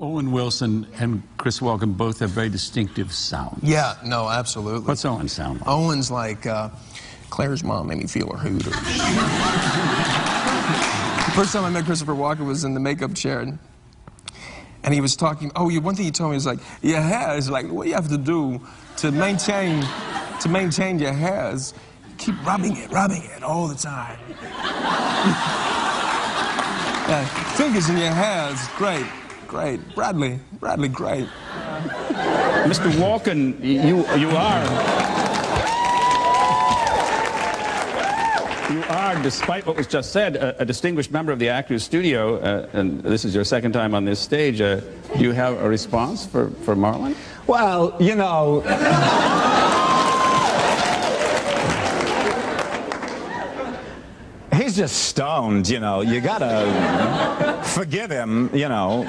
Owen Wilson and Chris Walken both have very distinctive sounds. Yeah, no, absolutely. What's Owen sound like? Owen's like, uh, Claire's mom made me feel her hooters. First time I met Christopher Walken was in the makeup chair, and, and he was talking. Oh, you- one thing he told me was like, your hair is like what you have to do to maintain to maintain your hair is keep rubbing it, rubbing it all the time. yeah, fingers in your hair is great, great. Bradley, Bradley, great. Mr. Walken, you, you are. You are, despite what was just said, a, a distinguished member of the Actors Studio, uh, and this is your second time on this stage. Uh, do you have a response for, for Marlon? Well, you know. He's just stoned, you know. You gotta forgive him, you know.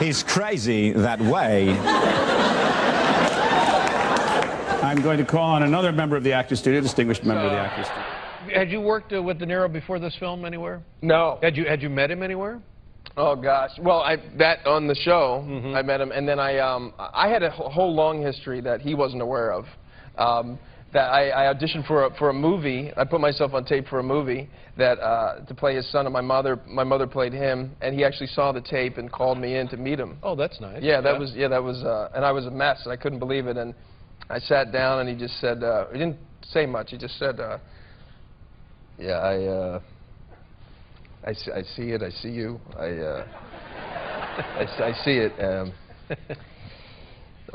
He's crazy that way. I'm going to call on another member of the Actors Studio, distinguished member of the Actors Studio. Had you worked uh, with De Niro before this film anywhere? No. Had you had you met him anywhere? Oh gosh. Well, I that on the show Mm-hmm. I met him, and then I um I had a whole long history that he wasn't aware of. Um, that I, I auditioned for a, for a movie. I put myself on tape for a movie that uh, to play his son, and my mother my mother played him, and he actually saw the tape and called me in to meet him. Oh, that's nice. Yeah, that was yeah that was uh, and I was a mess and I couldn't believe it and I sat down and he just said uh, he didn't say much. He just said, uh, "Yeah, I." Uh, I see, I see it. I see you. I, uh, I, I see it. Um,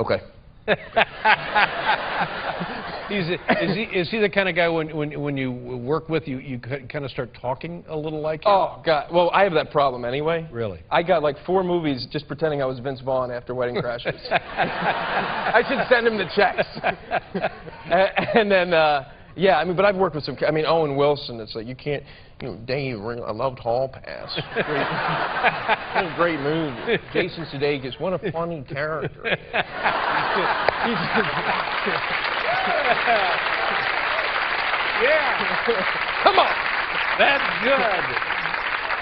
okay. He's a, is he is he the kind of guy when when when you work with you you kind of start talking a little like him? Oh God. Well, I have that problem anyway. Really? I got like four movies just pretending I was Vince Vaughn after Wedding Crashers. I should send him the checks. A- and then, uh, yeah, I mean, but I've worked with some. I mean, Owen Wilson. It's like you can't. You know, Dave. I loved Hall Pass. Great, great movie. Jason Sudeikis. What a funny character. Yeah. Come on. That's good.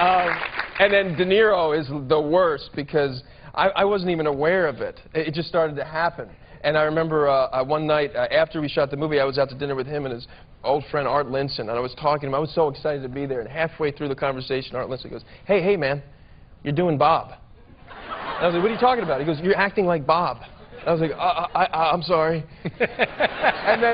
Um, and then De Niro is the worst because I, I wasn't even aware of it. It it just started to happen. And I remember uh, uh, one night uh, after we shot the movie, I was out to dinner with him and his old friend Art Linson, and I was talking to him. I was so excited to be there. And halfway through the conversation, Art Linson goes, "Hey, hey, man, you're doing Bob." And I was like, "What are you talking about?" He goes, "You're acting like Bob." I was like, uh, I, I, I'm sorry. and then.